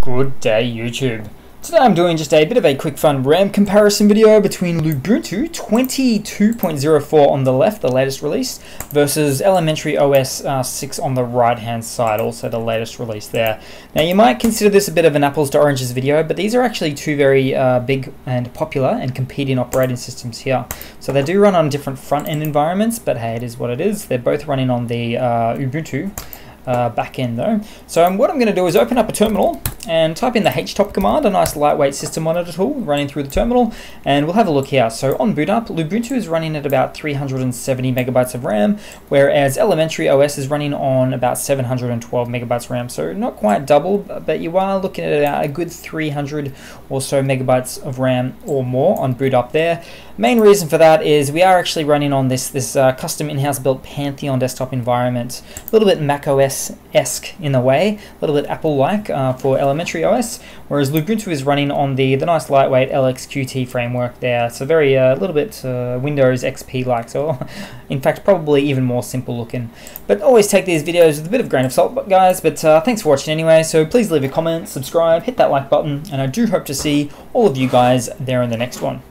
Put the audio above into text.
Good day YouTube. Today I'm doing just a bit of a quick fun RAM comparison video between Lubuntu 22.04 on the left, the latest release, versus Elementary OS uh, 6 on the right hand side, also the latest release there. Now you might consider this a bit of an apples to oranges video, but these are actually two very uh, big and popular and competing operating systems here. So they do run on different front end environments, but hey, it is what it is. They're both running on the uh, Ubuntu uh, back end though. So um, what I'm going to do is open up a terminal and type in the htop command, a nice lightweight system monitor tool running through the terminal, and we'll have a look here. So on boot up, Lubuntu is running at about 370 megabytes of RAM, whereas Elementary OS is running on about 712 megabytes RAM. So not quite double, but you are looking at about a good 300 or so megabytes of RAM or more on boot up there. Main reason for that is we are actually running on this this uh, custom in-house built Pantheon desktop environment, a little bit Mac OS esque in a way, a little bit Apple-like uh, for elementary OS, whereas Lubuntu is running on the, the nice lightweight LXQT framework there. A very a uh, little bit uh, Windows XP-like, so in fact probably even more simple looking. But always take these videos with a bit of grain of salt, guys. But uh, thanks for watching anyway. So please leave a comment, subscribe, hit that like button, and I do hope to see all of you guys there in the next one.